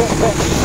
Oh, oh, oh.